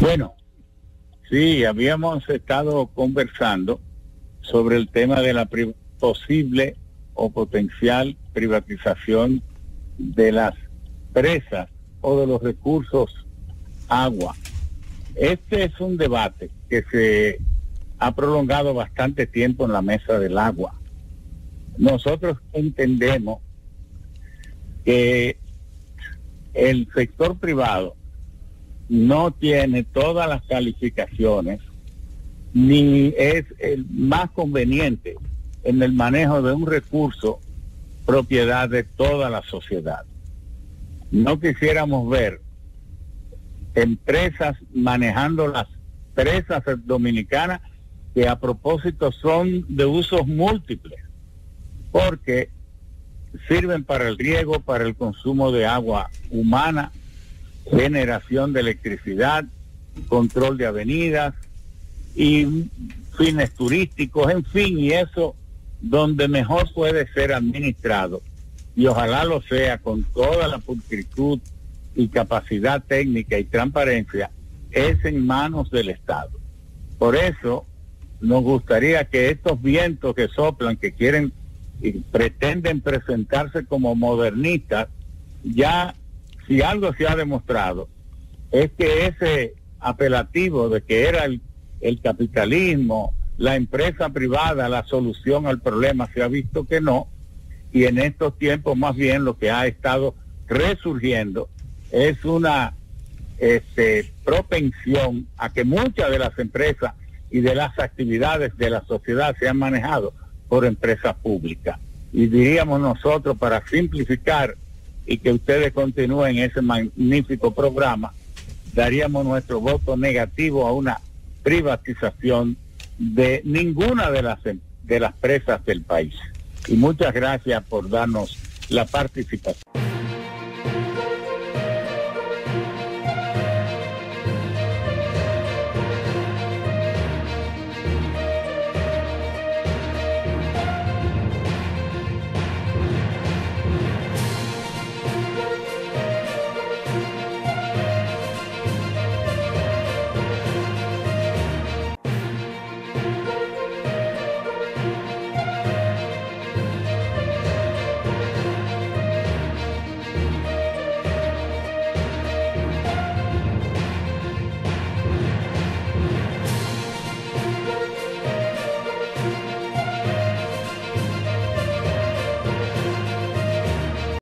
Bueno, sí, habíamos estado conversando sobre el tema de la posible o potencial privatización de las presas o de los recursos agua. Este es un debate que se ha prolongado bastante tiempo en la mesa del agua. Nosotros entendemos que el sector privado no tiene todas las calificaciones ni es el más conveniente en el manejo de un recurso propiedad de toda la sociedad. No quisiéramos ver empresas manejando las presas dominicanas que a propósito son de usos múltiples, porque sirven para el riego, para el consumo de agua humana, generación de electricidad, control de avenidas y fines turísticos, en fin, y eso donde mejor puede ser administrado y ojalá lo sea con toda la pulcritud y capacidad técnica y transparencia es en manos del Estado. Por eso nos gustaría que estos vientos que soplan, que quieren y pretenden presentarse como modernistas, ya si algo se ha demostrado, es que ese apelativo de que era el, capitalismo, la empresa privada, la solución al problema, se ha visto que no, y en estos tiempos más bien lo que ha estado resurgiendo es una este, propensión a que muchas de las empresas y de las actividades de la sociedad sean manejado por empresas públicas. Y diríamos nosotros, para simplificar y que ustedes continúen ese magnífico programa, daríamos nuestro voto negativo a una privatización de ninguna de las de las presas del país. Y muchas gracias por darnos la participación.